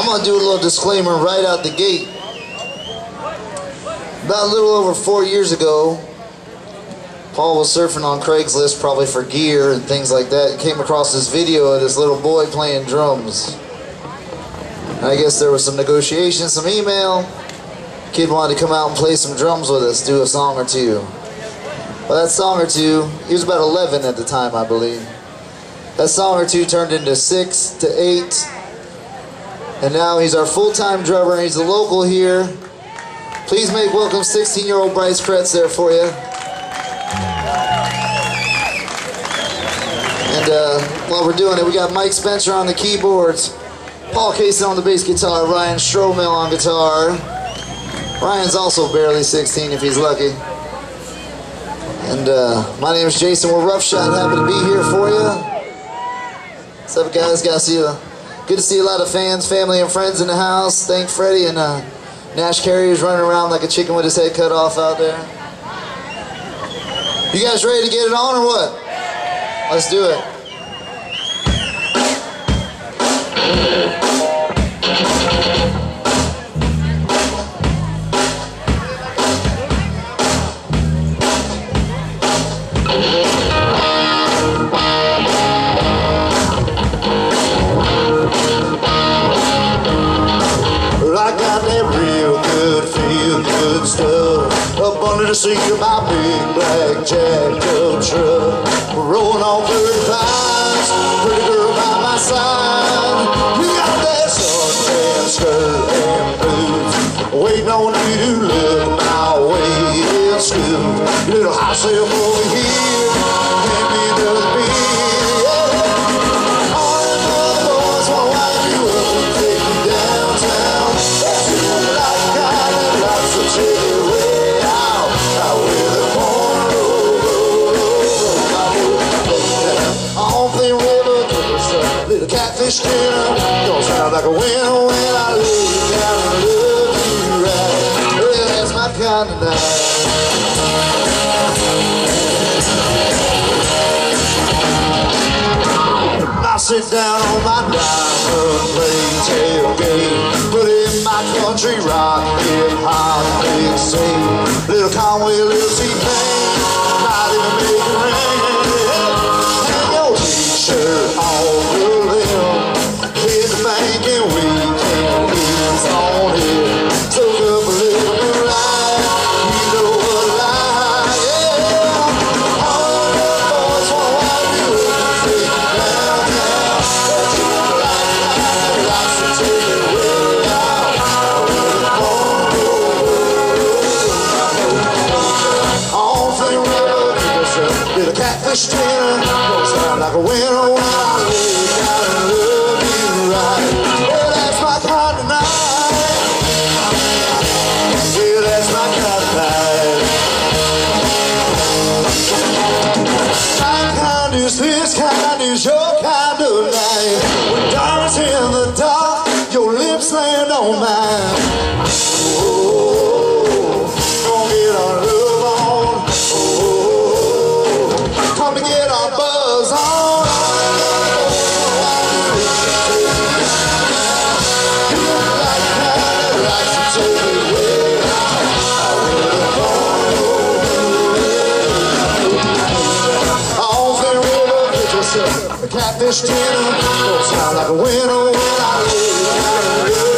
I'm gonna do a little disclaimer right out the gate. About a little over four years ago, Paul was surfing on Craigslist, probably for gear and things like that. He came across this video of this little boy playing drums. And I guess there was some negotiation, some email. Kid wanted to come out and play some drums with us, do a song or two. Well, that song or two, he was about 11 at the time, I believe. That song or two turned into six to eight. And now he's our full-time drummer. He's a local here. Please make welcome 16-year-old Bryce Kretz there for you. And uh, while we're doing it, we got Mike Spencer on the keyboards, Paul Casey on the bass guitar, Ryan Stromel on guitar. Ryan's also barely 16 if he's lucky. And uh, my name is Jason. We're Roughshot. Happy to be here for you. What's up, guys? To see you. Good to see a lot of fans, family, and friends in the house. Thank Freddie and uh, Nash Carrier's running around like a chicken with his head cut off out there. You guys ready to get it on or what? Let's do it. Well, good stuff up under the seat of my big black jacked truck. Rolling on 35s, pretty girl by my side. You got that suntan skirt and boots, waiting on you to look my way in school. Little up over here, catfish dinner. Don't sound like a winner when I lay down and love you right. Well, that's my kind of night. I sit down on my diamond plate tailgate, put in my country rock, hip hop, big scene. Little Conway, dinner. Don't like a I down that's my kind of night. That's my kind of night. Is this kind is your kind of night. catfish, catfish tin of apples. Now like a winner when I.